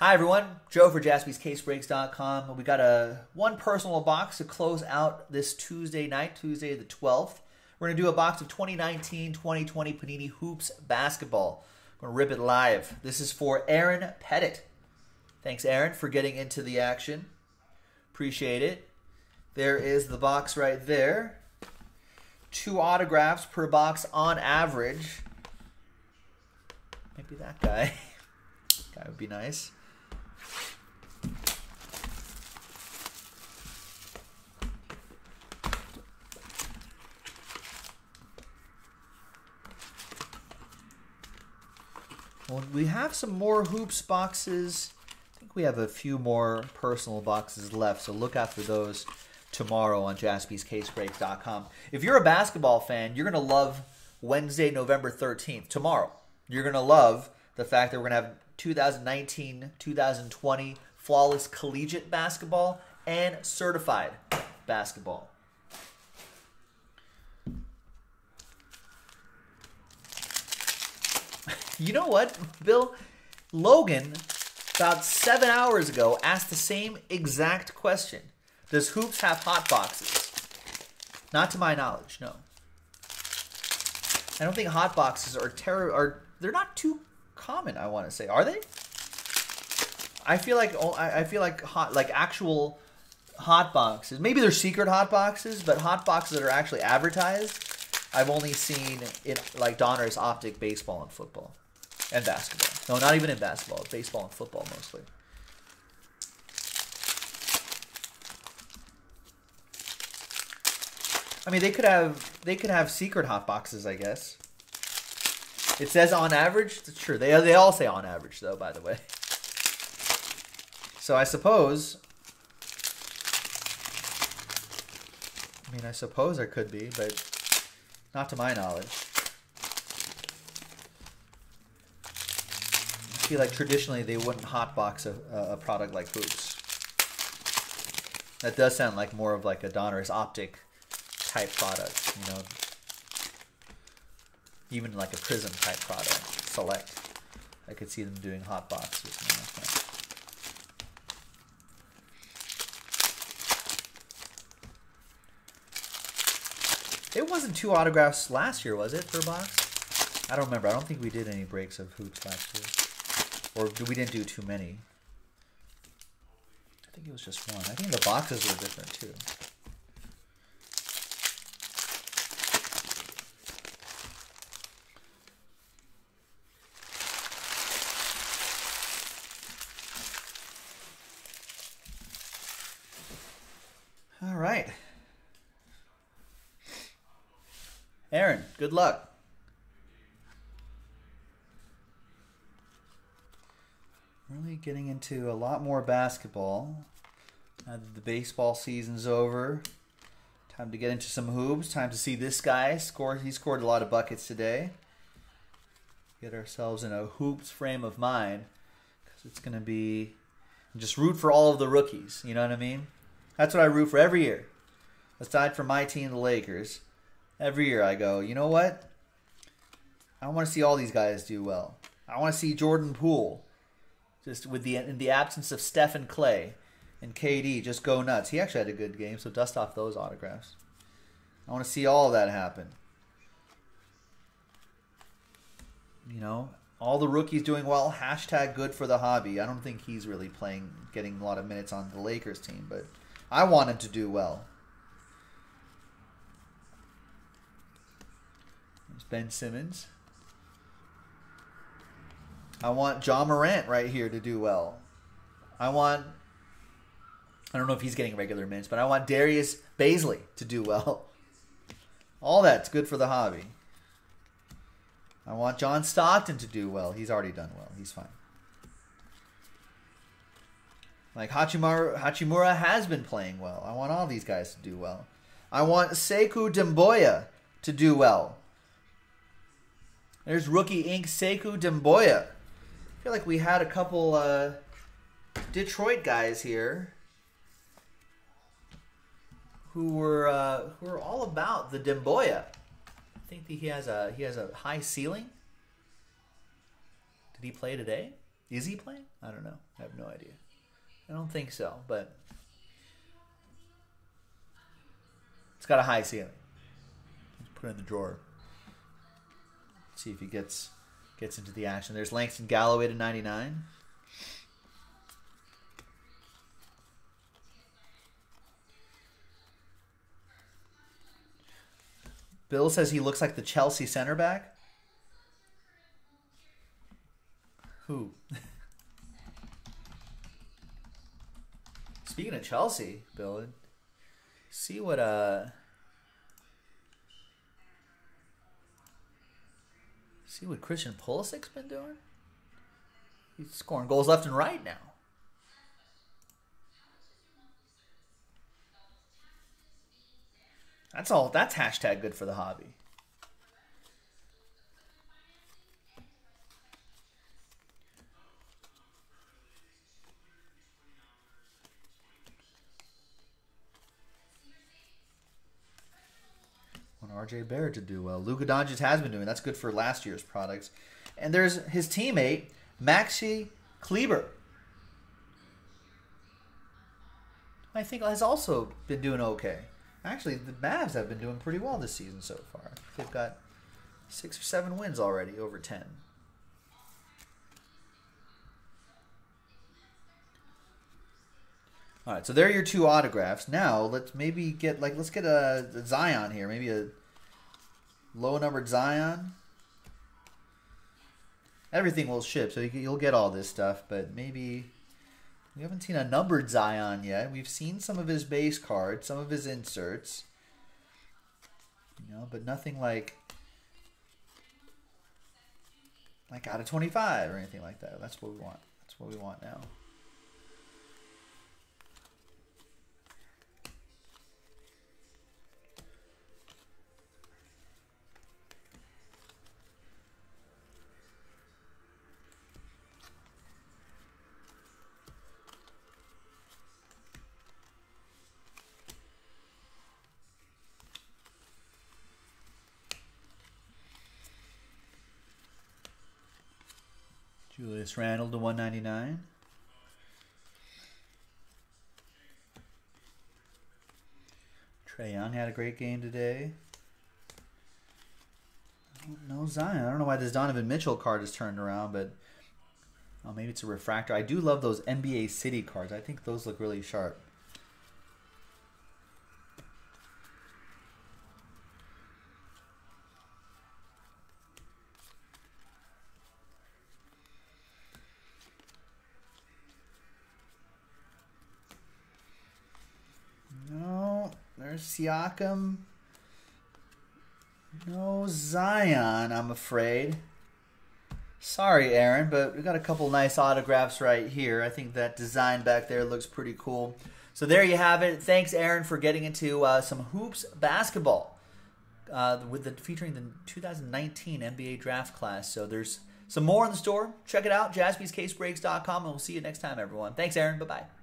Hi everyone, Joe for JaspysCaseBreaks.com. We got a one personal box to close out this Tuesday night, Tuesday the 12th. We're going to do a box of 2019-2020 Panini Hoops basketball. I'm going to rip it live. This is for Aaron Pettit. Thanks, Aaron, for getting into the action. Appreciate it. There is the box right there. Two autographs per box on average. Maybe that guy. guy would be nice. Well, we have some more hoops boxes. I think we have a few more personal boxes left, so look out for those tomorrow on jaspyscasebreaks.com. If you're a basketball fan, you're going to love Wednesday, November 13th, tomorrow. You're going to love the fact that we're going to have 2019 2020 flawless collegiate basketball and certified basketball. You know what, Bill? Logan, about seven hours ago, asked the same exact question Does Hoops have hot boxes? Not to my knowledge, no. I don't think hot boxes are terror are they're not too common. I want to say, are they? I feel like oh, I feel like hot like actual hot boxes. Maybe they're secret hot boxes, but hot boxes that are actually advertised, I've only seen in like Donruss Optic baseball and football and basketball. No, not even in basketball. Baseball and football mostly. I mean, they could have they could have secret hot boxes, I guess. It says on average. True. they they all say on average, though. By the way. So I suppose. I mean, I suppose there could be, but not to my knowledge. Feel like traditionally they wouldn't hotbox a, a product like Hoops. That does sound like more of like a Donruss Optic type product, you know. Even like a Prism type product, Select. I could see them doing hot boxes. It wasn't two autographs last year, was it, per box? I don't remember. I don't think we did any breaks of hoops last year. Or we didn't do too many. I think it was just one. I think the boxes were different, too. All right. Aaron, good luck. Really getting into a lot more basketball. Now the baseball season's over, time to get into some hoops. Time to see this guy score. He scored a lot of buckets today. Get ourselves in a hoops frame of mind because it's going to be just root for all of the rookies. You know what I mean? That's what I root for every year. Aside from my team, the Lakers, every year I go, you know what? I want to see all these guys do well. I want to see Jordan Poole, just with the in the absence of Steph and Klay and KD, just go nuts. He actually had a good game, so dust off those autographs. I want to see all that happen. You know, all the rookies doing well. Hashtag good for the hobby. I don't think he's really playing, getting a lot of minutes on the Lakers team, but I want him to do well. There's Ben Simmons. I want Ja Morant right here to do well. I want I don't know if he's getting regular minutes, but I want Darius Bazley to do well. All that's good for the hobby. I want John Stockton to do well. He's already done well. He's fine. Like Hachimura, Hachimura has been playing well. I want all these guys to do well. I want Sekou Doumbouya to do well. There's rookie ink Sekou Doumbouya. I feel like we had a couple uh, Detroit guys here who were uh, who were all about the Doumbouya. I think he has a he has a high ceiling. Did he play today? Is he playing? I don't know. I have no idea. I don't think so, but it's got a high ceiling. Let's put it in the drawer. See if he gets gets into the action. There's Langston Galloway to 99. Bill says he looks like the Chelsea center back. Who? Speaking of Chelsea, Bill, see what uh see what Christian Pulisic's been doing? He's scoring goals left and right now. That's all. That's hashtag good for the hobby. Want RJ Barrett to do well. Luka Doncic has been doing. That's good for last year's products. And there's his teammate Maxi Kleber. I think has also been doing okay. Actually, the Mavs have been doing pretty well this season so far. They've got six or seven wins already over 10. All right, so there are your two autographs. Now let's maybe get like let's get a, a Zion here, maybe a low numbered Zion. Everything will ship, so you'll get all this stuff. But maybe we haven't seen a numbered Zion yet. We've seen some of his base cards, some of his inserts. You know, but nothing like like out of 25 or anything like that. That's what we want. That's what we want now. Julius Randle to 199. Trae Young had a great game today. No Zion. I don't know why this Donovan Mitchell card is turned around, but oh, maybe it's a refractor. I do love those NBA City cards. I think those look really sharp. Siakam. No Zion, I'm afraid. Sorry, Aaron, but we got a couple nice autographs right here. I think that design back there looks pretty cool. So there you have it. Thanks, Aaron, for getting into uh, some hoops basketball uh, with the featuring the 2019 NBA draft class. So there's some more in the store. Check it out, jaspyscasebreaks.com, and we'll see you next time, everyone. Thanks, Aaron. Bye bye.